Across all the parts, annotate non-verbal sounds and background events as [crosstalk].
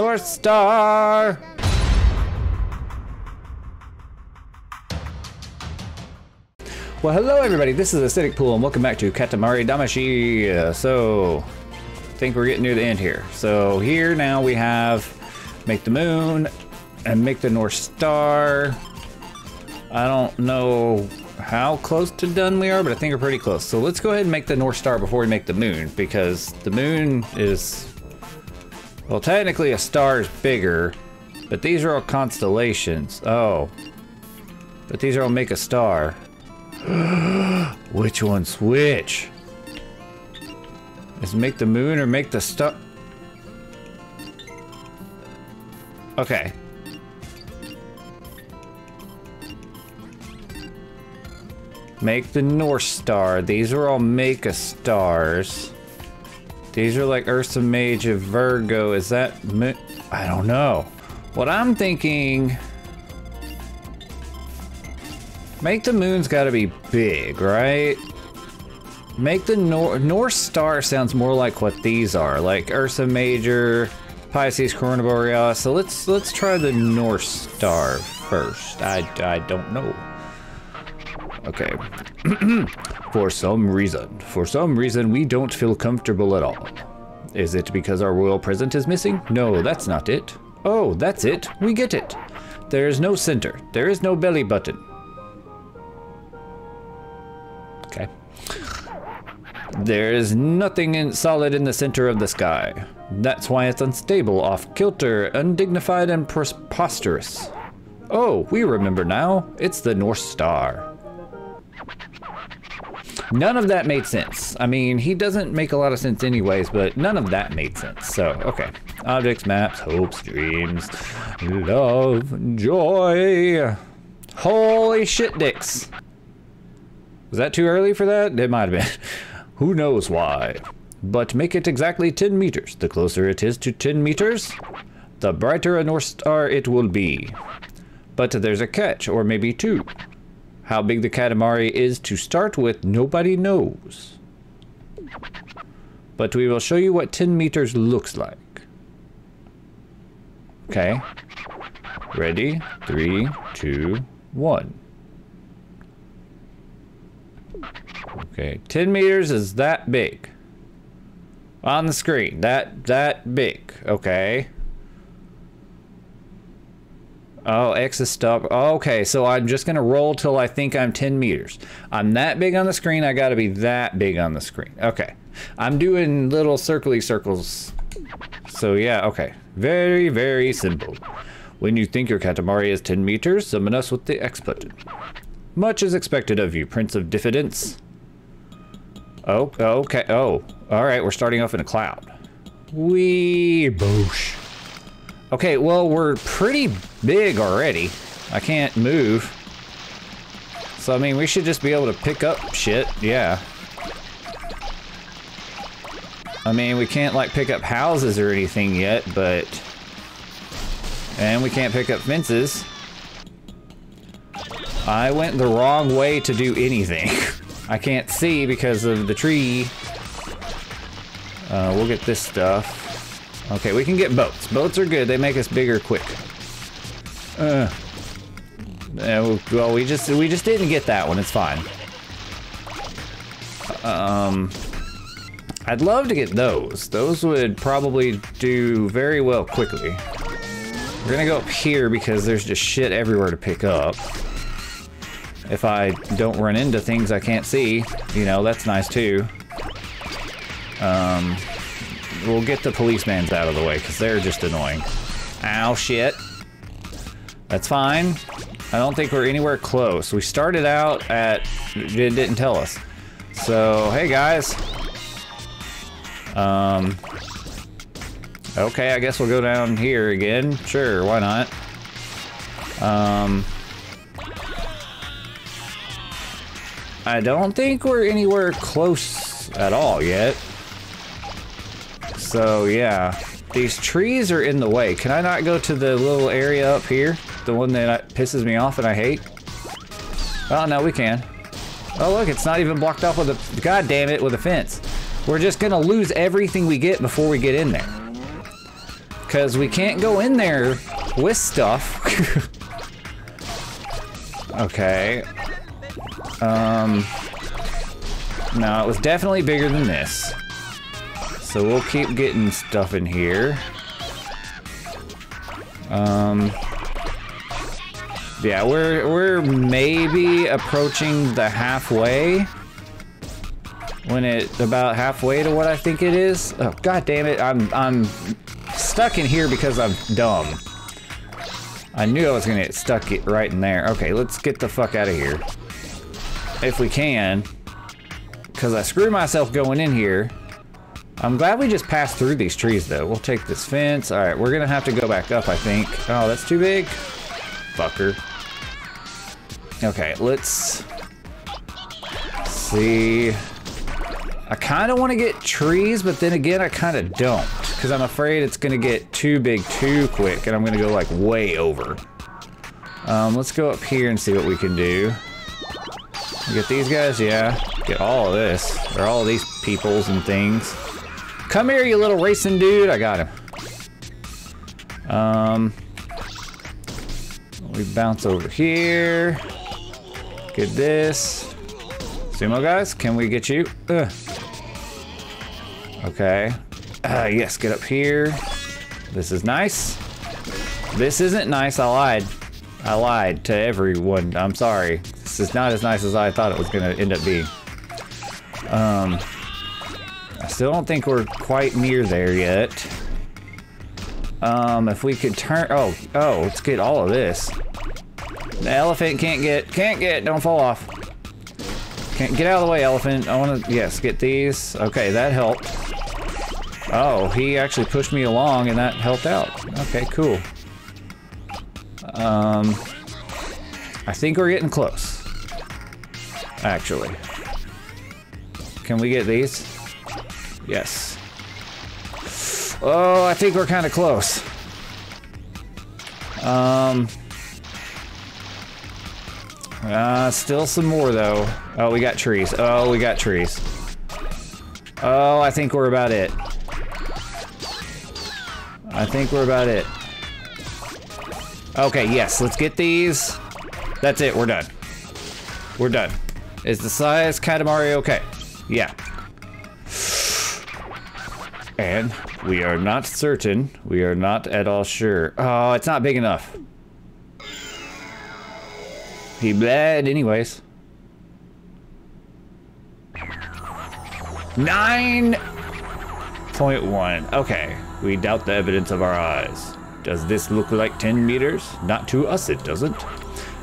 North Star! Well, hello everybody, this is Acidic Pool, and welcome back to Katamari Damacy. Uh, so, I think we're getting near the end here. So here now we have make the moon and make the North Star. I don't know how close to done we are, but I think we're pretty close. So let's go ahead and make the North Star before we make the moon, because the moon is, well, technically a star is bigger, but these are all constellations. Oh, but these are all make a star. [gasps] which one's which? Is make the moon or make the star? Okay. Make the North Star. These are all make a stars. These are like Ursa Major Virgo. Is that I don't know. What I'm thinking Make the moon's gotta be big, right? Make the Nor North Star sounds more like what these are, like Ursa Major, Pisces Corona Borealis. So let's let's try the North Star first. I, I don't know. Okay. [clears throat] for some reason, for some reason, we don't feel comfortable at all. Is it because our royal present is missing? No, that's not it. Oh, that's it. We get it. There is no center. There is no belly button. Okay. There is nothing in solid in the center of the sky. That's why it's unstable, off kilter, undignified, and preposterous. Oh, we remember now. It's the North Star. None of that made sense. I mean, he doesn't make a lot of sense anyways, but none of that made sense. So, okay. Objects, maps, hopes, dreams, love, joy. Holy shit dicks. Was that too early for that? It might have been. [laughs] Who knows why. But make it exactly 10 meters. The closer it is to 10 meters, the brighter a North Star it will be. But there's a catch, or maybe two. How big the Katamari is to start with, nobody knows. But we will show you what 10 meters looks like. Okay. Ready? Three, two, one. Okay, 10 meters is that big. On the screen, that, that big, okay. Oh, X is stuck. okay, so I'm just gonna roll till I think I'm 10 meters. I'm that big on the screen, I gotta be that big on the screen. Okay, I'm doing little circly circles. So yeah, okay. Very, very simple. When you think your Katamari is 10 meters, summon us with the X button. Much is expected of you, Prince of Diffidence. Oh, okay. Oh, all right. We're starting off in a cloud. Wee boosh. Okay, well, we're pretty big already. I can't move. So, I mean, we should just be able to pick up shit. Yeah. I mean, we can't, like, pick up houses or anything yet, but... And we can't pick up fences. I went the wrong way to do anything. [laughs] I can't see because of the tree. Uh, we'll get this stuff. Okay, we can get boats. Boats are good. They make us bigger quick. Uh, well, we just we just didn't get that one. It's fine. Um, I'd love to get those. Those would probably do very well quickly. We're gonna go up here because there's just shit everywhere to pick up if I don't run into things I can't see. You know, that's nice too. Um, we'll get the policeman's out of the way because they're just annoying. Ow, shit. That's fine. I don't think we're anywhere close. We started out at... It didn't tell us. So, hey guys. Um... Okay, I guess we'll go down here again. Sure, why not? Um... I don't think we're anywhere close at all yet. So yeah, these trees are in the way. Can I not go to the little area up here? The one that pisses me off and I hate? Oh no, we can. Oh look, it's not even blocked off with a, god damn it, with a fence. We're just gonna lose everything we get before we get in there. Because we can't go in there with stuff. [laughs] okay. Um, no, it was definitely bigger than this. So we'll keep getting stuff in here. Um, yeah, we're we're maybe approaching the halfway. When it about halfway to what I think it is. Oh god damn it, I'm I'm stuck in here because I'm dumb. I knew I was gonna get stuck right in there. Okay, let's get the fuck out of here. If we can. Because I screwed myself going in here. I'm glad we just passed through these trees though. We'll take this fence. Alright, we're gonna have to go back up, I think. Oh, that's too big? Fucker. Okay, let's see. I kind of want to get trees, but then again, I kind of don't. Because I'm afraid it's going to get too big too quick, and I'm going to go like way over. Um, let's go up here and see what we can do. Get these guys? Yeah. Get all of this. Or all of these peoples and things. Come here, you little racing dude. I got him. Um, we bounce over here. Get this. Sumo guys, can we get you? Ugh. Okay. Uh, yes, get up here. This is nice. This isn't nice, I lied. I lied to everyone. I'm sorry. This is not as nice as I thought it was gonna end up being. Um, still don't think we're quite near there yet. Um, if we could turn, oh, oh, let's get all of this. The elephant can't get, can't get, don't fall off. Can't get out of the way, elephant. I want to, yes, get these. Okay, that helped. Oh, he actually pushed me along and that helped out. Okay, cool. Um, I think we're getting close. Actually. Can we get these? Yes. Oh, I think we're kind of close. Um, uh, still some more though. Oh, we got trees. Oh, we got trees. Oh, I think we're about it. I think we're about it. Okay, yes, let's get these. That's it, we're done. We're done. Is the size Katamari okay? Yeah. And we are not certain. We are not at all sure. Oh, it's not big enough. He bled anyways. Nine point one. Okay. We doubt the evidence of our eyes. Does this look like 10 meters? Not to us, it doesn't.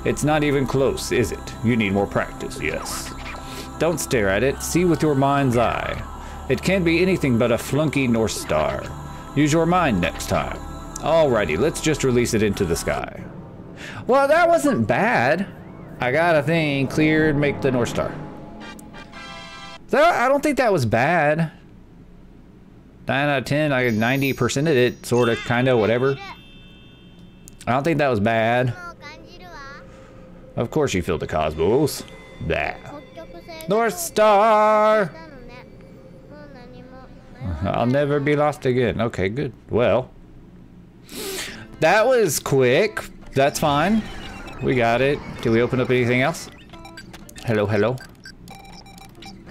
It's not even close, is it? You need more practice, yes. Don't stare at it, see with your mind's eye. It can't be anything but a flunky North Star. Use your mind next time. Alrighty, let's just release it into the sky. Well, that wasn't bad. I got a thing cleared, make the North Star. I don't think that was bad. 9 out of 10, I 90% of it, sort of, kind of, whatever. I don't think that was bad. Of course you feel the cosmos. Blah. North Star! I'll never be lost again. Okay, good. Well, that was quick. That's fine. We got it. Did we open up anything else? Hello, hello.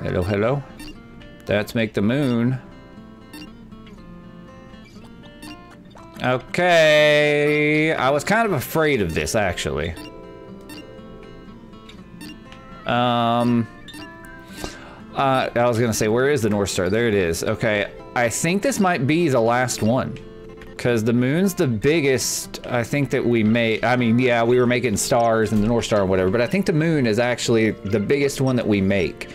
Hello, hello. That's make the moon. Okay. I was kind of afraid of this, actually. Um... Uh, I was gonna say, where is the North Star? There it is. Okay, I think this might be the last one. Because the moon's the biggest, I think that we made. I mean, yeah, we were making stars and the North Star and whatever, but I think the moon is actually the biggest one that we make.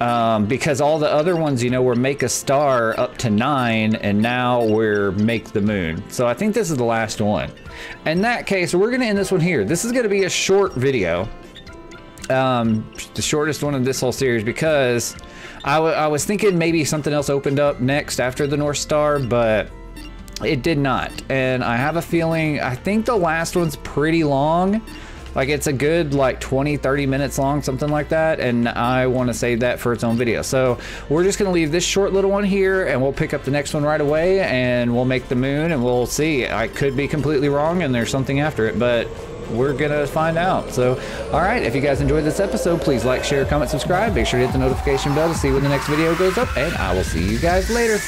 Um, because all the other ones, you know, were make a star up to nine, and now we're make the moon. So I think this is the last one. In that case, we're gonna end this one here. This is gonna be a short video um, the shortest one of this whole series because I, I was thinking maybe something else opened up next after the North Star, but it did not. And I have a feeling, I think the last one's pretty long. Like it's a good like 20, 30 minutes long, something like that. And I want to save that for its own video. So we're just going to leave this short little one here and we'll pick up the next one right away and we'll make the moon and we'll see. I could be completely wrong and there's something after it, but we're gonna find out. So, all right, if you guys enjoyed this episode, please like, share, comment, subscribe. Make sure to hit the notification bell to see when the next video goes up, and I will see you guys later.